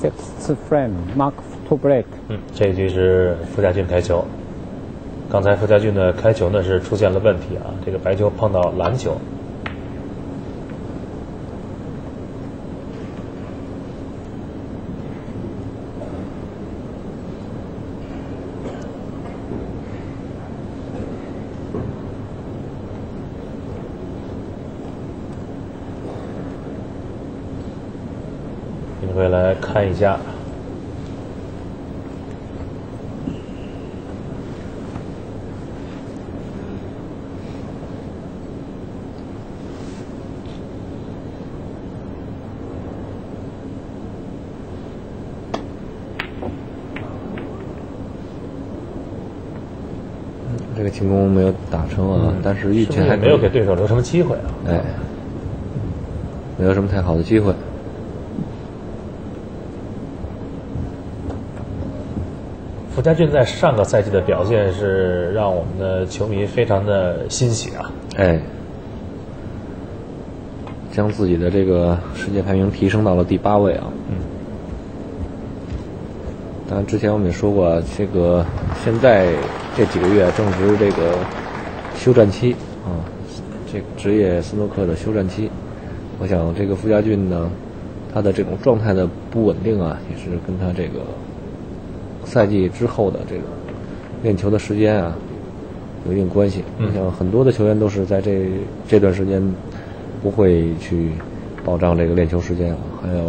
Sixth frame, mark to break. 嗯，这一局是傅家俊开球。刚才傅家俊的开球呢是出现了问题啊，这个白球碰到蓝球。你会来看一下。这个进攻没有打成啊，但是运气是是也还没有给对手留什么机会啊。哎，没有什么太好的机会。傅家俊在上个赛季的表现是让我们的球迷非常的欣喜啊。哎，将自己的这个世界排名提升到了第八位啊。嗯。当然，之前我们也说过啊，这个现在这几个月正值这个休战期啊，这个职业斯诺克的休战期。我想，这个傅家俊呢，他的这种状态的不稳定啊，也是跟他这个赛季之后的这种练球的时间啊有一定关系。嗯你像很多的球员都是在这这段时间不会去保障这个练球时间啊，还要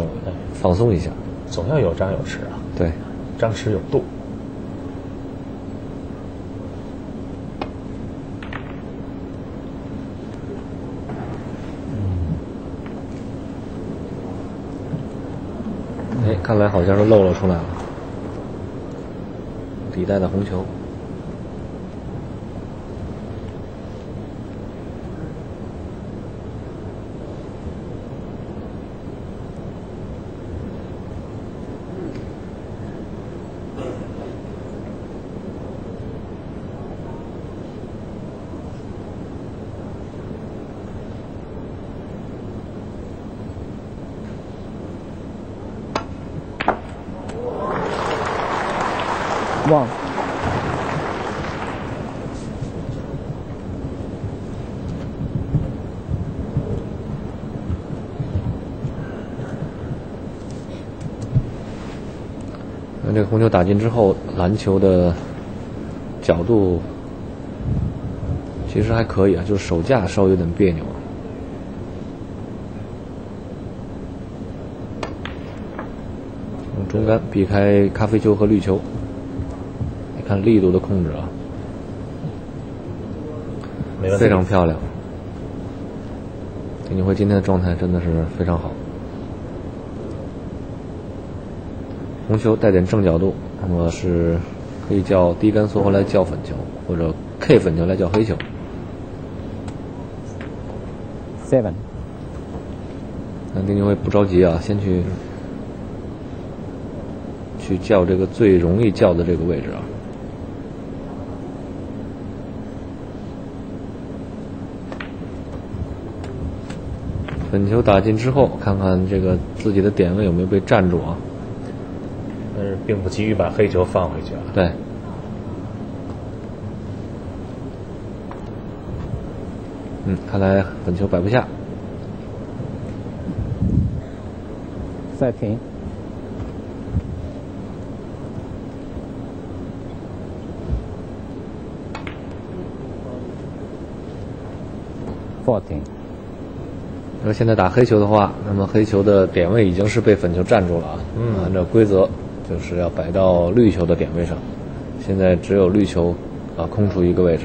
放松一下。总要有张有弛啊，对，张弛有度。哎，看来好像是露了出来了，底带的红球。One. 那这个红球打进之后，篮球的角度其实还可以啊，就是手架稍微有点别扭。用中杆避开咖啡球和绿球，看力度的控制啊，没问题。非常漂亮。丁俊晖今天的状态真的是非常好。红球带点正角度，那么是可以叫低杆缩回来叫粉球，或者 K 粉球来叫黑球。Seven. 那丁俊晖不着急啊，先去去叫这个最容易叫的这个位置啊。粉球打进之后，看看这个自己的点位有没有被占住啊？但是并不急于把黑球放回去啊。对，嗯，看来粉球摆不下。再停。Fourteen. 现在打黑球的话，那么黑球的点位已经是被粉球占住了啊。嗯按照规则就是要摆到绿球的点位上，现在只有绿球啊空出一个位置。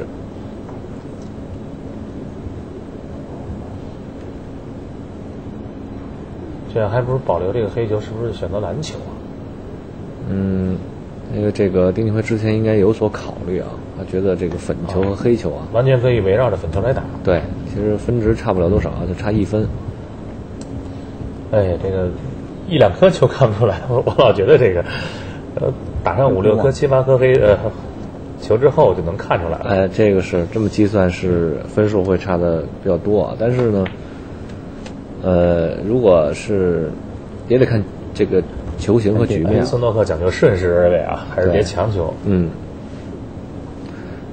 这样还不如保留这个黑球，是不是选择蓝球啊？嗯，因为这个丁俊晖之前应该有所考虑啊，他觉得这个粉球和黑球啊，完全可以围绕着粉球来打。对，其实分值差不了多少啊，就差一分。哎，这个一两颗球看不出来，我我老觉得这个，呃，打上五六颗、七八颗黑呃球之后就能看出来了。哎，这个是这么计算是分数会差的比较多啊，但是呢，呃，如果是也得看这个球形和局面。斯诺克讲究顺势而为啊，还是别强求。嗯，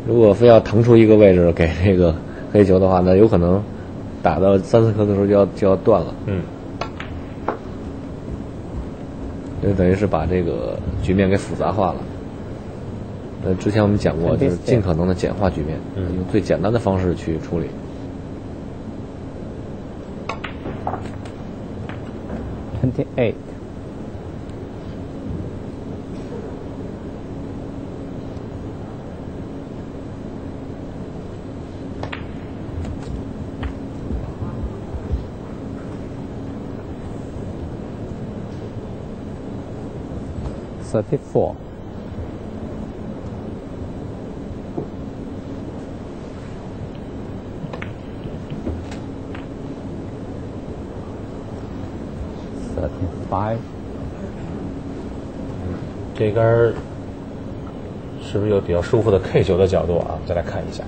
如果非要腾出一个位置给这个黑球的话，那有可能打到三四颗的时候就要就要断了。嗯，就等于是把这个局面给复杂化了。呃，之前我们讲过，就是尽可能的简化局面，用最简单的方式去处理。28. 34. 35. 这根儿是不是有比较舒服的 K 九的角度啊？再来看一下。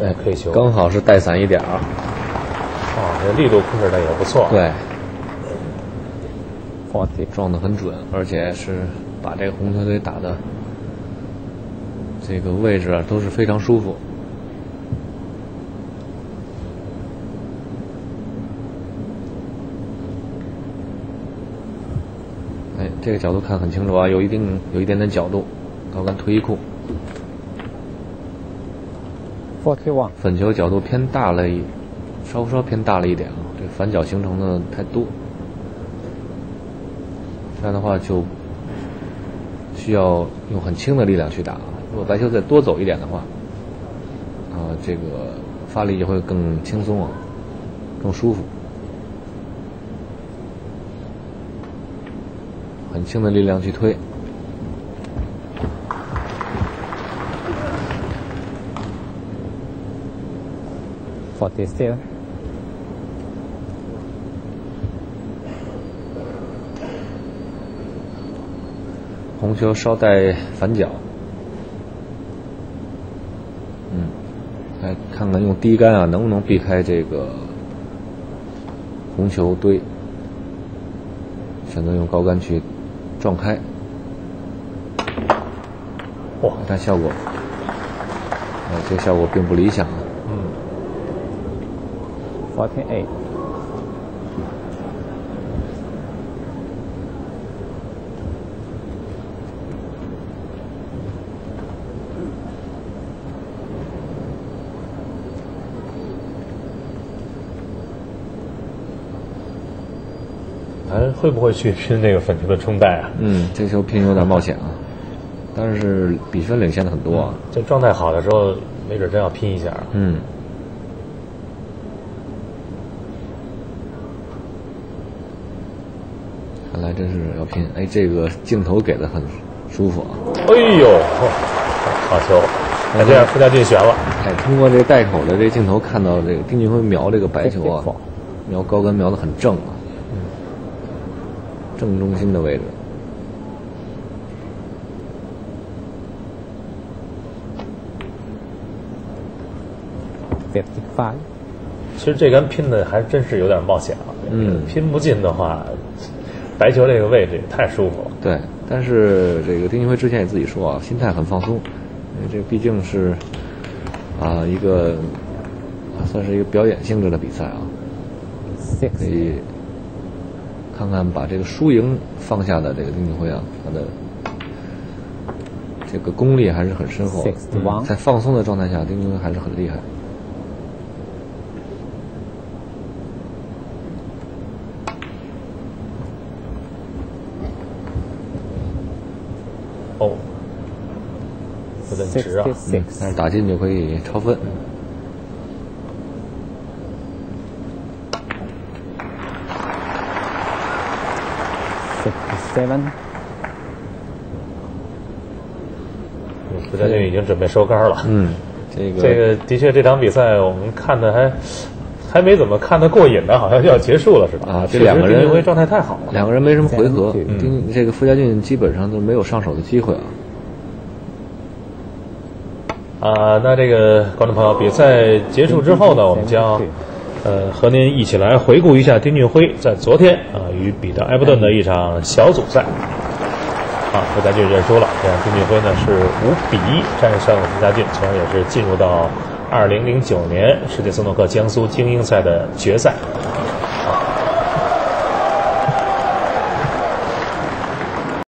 嗯，是 K 球，刚好是带散一点儿。哦，这力度控制的也不错。对，哇，得撞得很准，而且是把这个红球队打的这个位置啊都是非常舒服。哎，这个角度看很清楚啊，有一定有一点点角度，高杆推一库，41. 粉球角度偏大了一，稍稍偏大了一点啊，这反角形成的太多，这样的话就需要用很轻的力量去打。如果白球再多走一点的话，啊，这个发力就会更轻松啊，更舒服。很轻的力量去推，47. 红球稍带反角，嗯，来看看用低杆啊能不能避开这个红球堆，选择用高杆去撞开，哇，看效果，呃，这个效果并不理想啊。嗯，48. 咱会不会去拼那个粉球的冲带啊？嗯，这球拼有点冒险啊，但是比分领先的很多啊。这状态好的时候，没准真要拼一下。嗯，来真是要拼。哎，这个镜头给的很舒服啊。哎呦，好球！那这样傅家俊悬了。哎，通过这个带口的这个镜头看到这个丁俊晖瞄这个白球啊，瞄高杆瞄的很正啊，正中心的位置。55. 其实这杆拼的还真是有点冒险啊。嗯拼不进的话，白球这个位置也太舒服了。对，但是这个丁俊晖之前也自己说啊，心态很放松，因为这毕竟是啊一个啊算是一个表演性质的比赛啊，可以看看把这个输赢放下的这个丁俊晖啊，他的这个功力还是很深厚的。61. 在放松的状态下，丁俊晖还是很厉害。有点直啊。66. 但是打进就可以超分。67. 傅家俊已经准备收杆了。嗯，这个这个的确，这场比赛我们看的还还没怎么看的过瘾呢，好像就要结束了似的啊这两个人丁俊晖状态太好了。两个人没什么回合，嗯丁这个傅家俊基本上都没有上手的机会啊。啊，那这个观众朋友，比赛结束之后呢，我们将呃和您一起来回顾一下丁俊晖在昨天啊与彼得埃弗顿的一场小组赛。啊，傅家俊认输了，这样丁俊晖呢是五比一战胜了傅家俊，从而也是进入到二零零九年世界斯诺克江苏精英赛的决赛。啊，